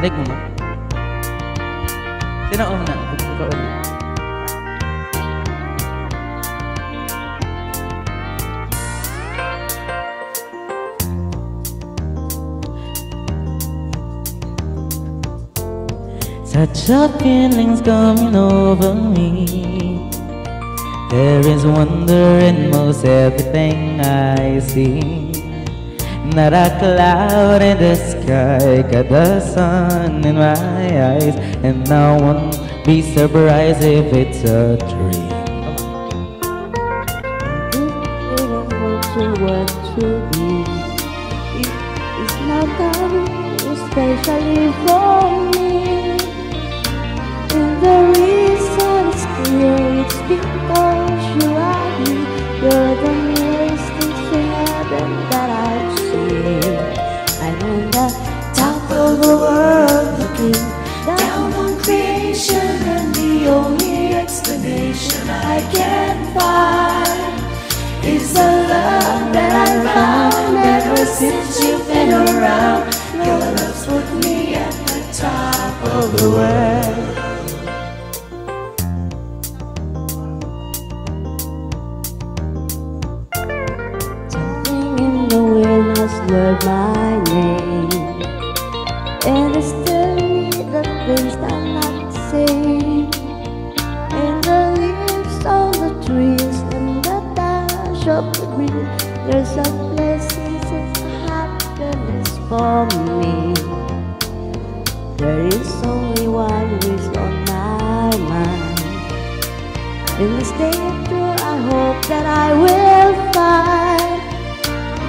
Like mo ba? Ikaw. Such a feeling's coming over me. There is wonder in most everything I see. Not a cloud in the sky, got the sun in my eyes, and I won't be surprised if it's a dream. what to be. It is not coming, especially for me. I can find is the love that I found ever since you've been around. Your love's put me at the top of the world. Something in the wind has learned my name, and it's of the There's a blessing and happiness for me. There is only one wish on my mind. In this day of truth I hope that I will find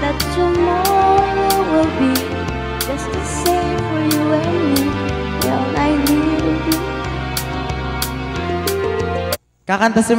That tomorrow will be just the same for you and me. Well, I need you. Kakanta si